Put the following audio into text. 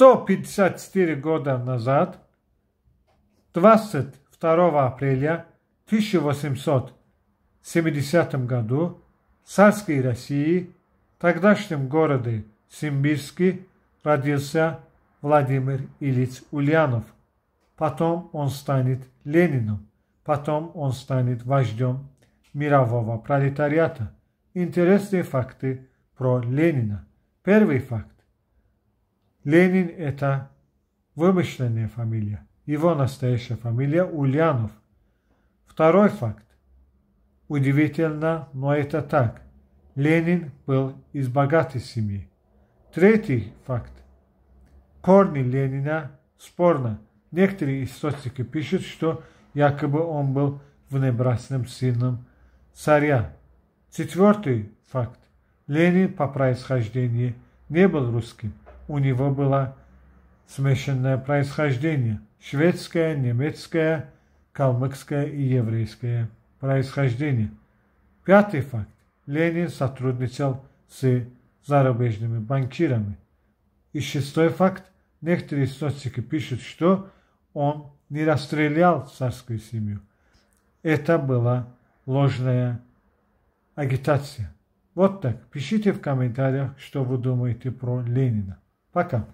154 года назад, 22 апреля 1870 году, в царской России, тогдашнем городе Симбирске, родился Владимир Ильич Ульянов. Потом он станет Лениным, потом он станет вождем мирового пролетариата. Интересные факты про Ленина. Первый факт. Ленин – это вымышленная фамилия. Его настоящая фамилия Ульянов. Второй факт. Удивительно, но это так. Ленин был из богатой семьи. Третий факт. Корни Ленина спорно. Некоторые источники пишут, что якобы он был внебрачным сыном царя. Четвертый факт. Ленин по происхождению не был русским. У него было смешанное происхождение. Шведское, немецкое, калмыцкое и еврейское происхождение. Пятый факт. Ленин сотрудничал с зарубежными банкирами. И шестой факт. Некоторые источники пишут, что он не расстрелял царскую семью. Это была ложная агитация. Вот так. Пишите в комментариях, что вы думаете про Ленина. Пока.